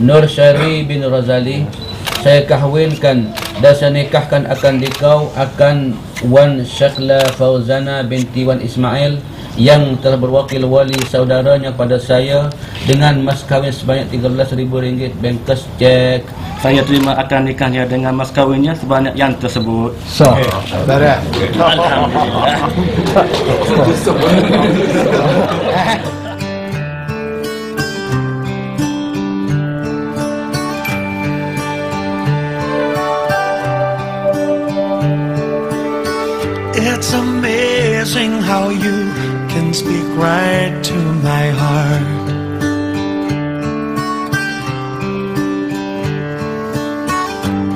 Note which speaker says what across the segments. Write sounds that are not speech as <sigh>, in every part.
Speaker 1: Nur Syari bin Razali saya kahwinkan dan saya nikahkan akan dikau akan Wan Syakla Fauzana binti Wan Ismail yang telah berwakil wali saudaranya pada saya dengan mas kahwin sebanyak RM13,000 Bankers cek
Speaker 2: Saya terima akan nikahnya dengan mas kawinnya sebanyak yang tersebut.
Speaker 3: So, beres.
Speaker 2: Alhamdulillah. <laughs> <laughs>
Speaker 4: how you can speak right to my heart.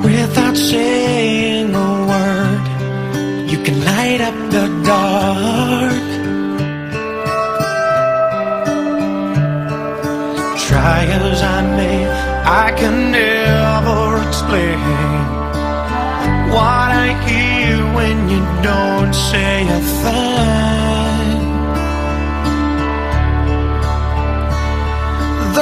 Speaker 4: Without saying a word, you can light up the dark. Try as I may, I can never explain what I hear when you don't say a thing.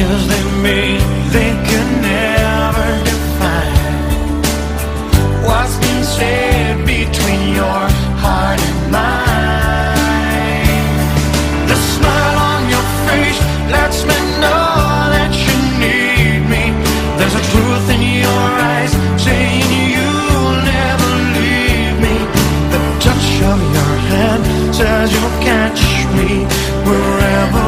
Speaker 4: As they may, they can never define what's been said between your heart and mine. The smile on your face lets me know that you need me. There's a truth in your eyes saying you'll never leave me. The touch of your hand says you'll catch me wherever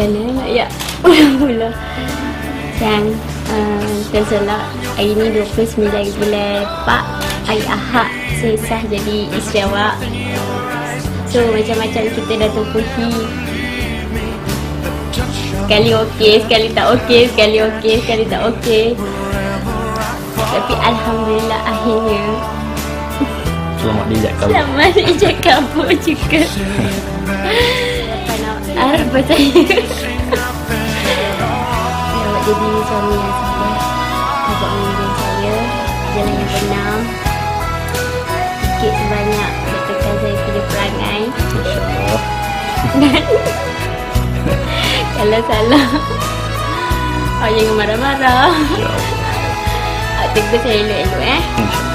Speaker 3: Bukan nak ya. <laughs> Mula-mula. Yang uh, terselak hari ni 29 bulan 4 hari Ahad saya sah jadi isteri awak. So macam-macam kita dah tempuhi. Sekali okey, sekali tak okey, sekali okey, sekali tak okey. Tapi Alhamdulillah akhirnya
Speaker 2: Selamat dijak kau.
Speaker 3: Selamat ijak kabur juga <laughs> Apa saya. Ya awak jadi suami yang sabar Awak memimpin saya. Jalan yang benar. Sikit sebanyak Betulkan saya punya perangai.
Speaker 2: InsyaAllah.
Speaker 3: Dan <laughs> Kalau salah Awak jangan marah-marah. Awak tegur saya elok-elok eh.
Speaker 2: InsyaAllah.